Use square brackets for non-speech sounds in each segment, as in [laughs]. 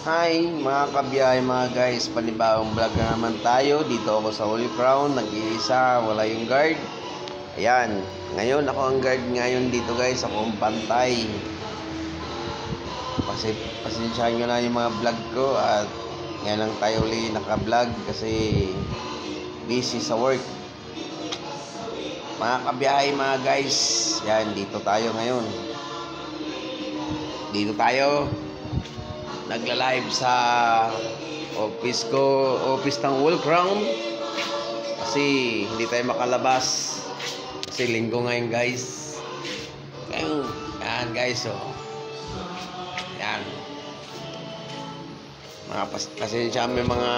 Hi mga kabiyahe mga guys, panibagong vlog na naman tayo. Dito ako sa Holy Crown, nag-iisa, wala yung guard. Ayan, ngayon ako ang guard ngayon dito guys, ako ang pantay. Kasi pasensyahan nyo na yung mga vlog ko at ngayon lang tayo uli naka-vlog kasi busy sa work. Mga kabiyahe mga guys, yan dito tayo ngayon. Dito tayo nagla-live sa office ko, office ng Wall Crown. Kasi hindi tayo makalabas. Kasi linggo ngayon guys. Ngayon, yan guys oh. Yan. Mga pas pasensya may mga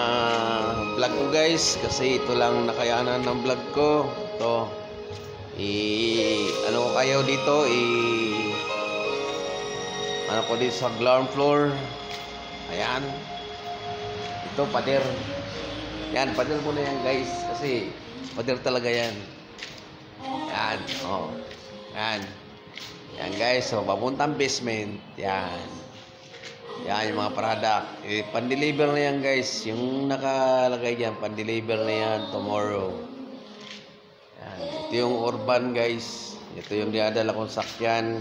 vlog ko guys. Kasi ito lang nakayanan ng vlog ko. Ito. I, ano ko kayo dito? I, ano ko dito sa ground floor. Ayan. Ito, pader. Yan, pader mo na yan, guys. Kasi, pader talaga yan. Yan, oh. Yan. Yan, guys. So, papuntang basement. Yan. Yan, yung mga product. Eh, pan-deliver na yan, guys. Yung nakalagay dyan, pan-deliver na yan tomorrow. Yan. Ito yung urban, guys. Ito yung dinadala kong sakyan.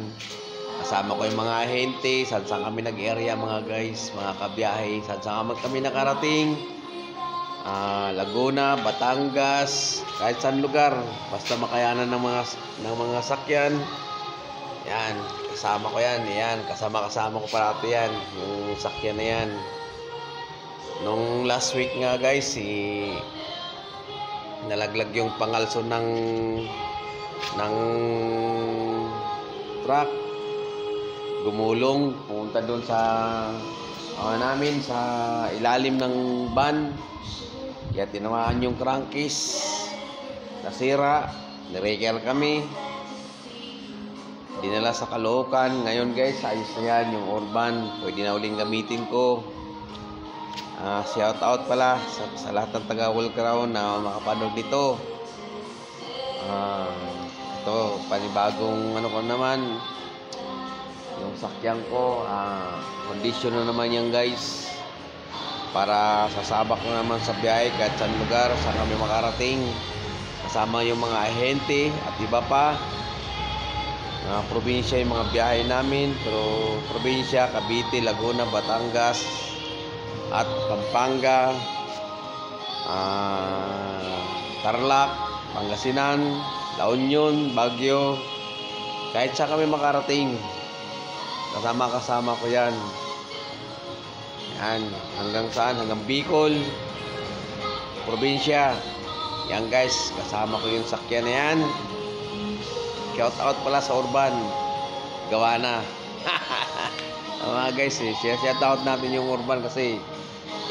Kasama ko yung mga ahente, saan saan kami nag-area mga guys, mga kabiyahe, saan saan kami nakarating. Ah, Laguna, Batangas, kahit saan lugar, basta makayanan ng mga ng mga sakyan. Yan, kasama ko yan, yan, kasama-kasama ko parati yan, yung sakyan na yan. Nung last week nga guys, si nalaglag yung pangalso ng ng truck gumulong pumunta doon sa ano namin sa ilalim ng van. Kaya tinamaan yung crankcase. Nasira nireker kami. Dinala sa Caloocan. Ngayon guys ayos na yan yung urban. Pwede na uling gamitin ko. Uh, shout out pala sa, sa lahat ng taga Crown na makapanood dito uh, ito panibagong ano ko naman yung sakyan ko ah, condition na naman yan guys. Para sasabak na naman sa biyahe kahit saan lugar saan kami makarating. Kasama yung mga ahente at iba pa. Mga probinsya yung mga biyahe namin. Pero probinsya Cavite, Laguna, Batangas at Pampanga ah, Tarlac, Pangasinan La Union, Baguio. Kahit saan kami makarating Kasama-kasama ko yan. Yan. Hanggang saan? Hanggang Bicol. Probinsya. Yan guys. Kasama ko yung sakyan na yan. Shout out pala sa Urban. Gawa na. [laughs] mga guys eh. Shout out natin yung Urban kasi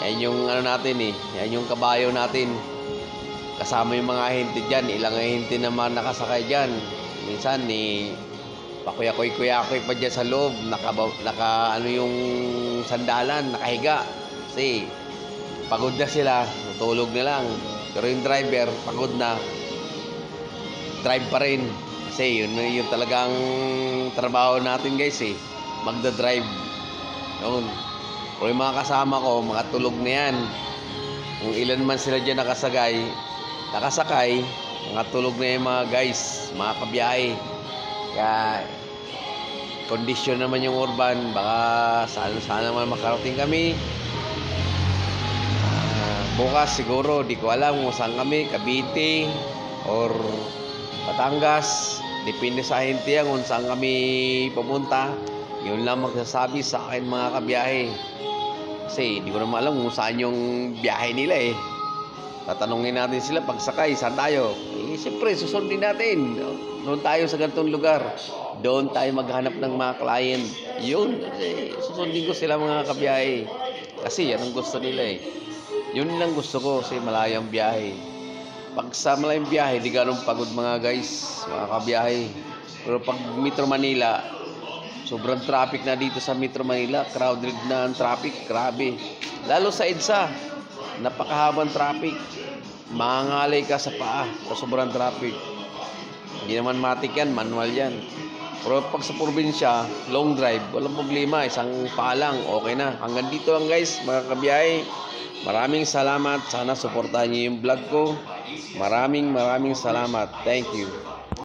yan yung ano natin eh. Yan yung kabayo natin. Kasama yung mga ahente dyan. Ilang ahente naman nakasakay dyan. Minsan eh pakuya-kuy-kuya-kuy pa dyan sa loob. Naka, naka ano yung sandalan nakahiga. Kasi pagod na sila. Tutulog na lang. Pero yung driver pagod na. Drive pa rin. Kasi yun yung talagang trabaho natin guys eh. Magda-drive. Yun. Kung yung mga kasama ko mga tulog na yan. Kung ilan man sila dyan nakasagay nakasakay mga tulog na yung mga guys mga kabiyahe kaya, kondisyon naman yung urban. Baka sana, sana naman makarating kami. Uh, bukas siguro, di ko alam kung saan kami. Cavite or Batangas. Depende sa ahente yan kung saan kami pumunta. Yun lang magsasabi sa akin mga kabiyahe. Kasi di ko naman alam kung saan yung biyahe nila eh. Tatanungin natin sila pagsakay, saan tayo? Eh, siyempre, susundin natin. Doon tayo sa ganitong lugar. Doon tayo maghanap ng mga client. Yun, eh, susundin ko sila mga kabiyahe. Kasi yan ang gusto nila eh. Yun lang gusto ko kasi malayang biyahe. Pag sa malayang biyahe, di ganun pagod mga guys, mga kabiyahe. Pero pag Metro Manila, sobrang traffic na dito sa Metro Manila. Crowded na ang traffic, grabe. Lalo sa EDSA, napakahabang traffic mangalay ka sa paa sa sobrang traffic hindi naman matik yan manual yan Pero pag sa probinsya, long drive, walang problema. Isang paa lang, okay na. Hanggang dito lang guys, mga kabiyahe. Maraming salamat. Sana suportahan niyo yung vlog ko. Maraming maraming salamat. Thank you.